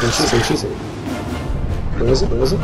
Tem X, tem X. Beleza, beleza.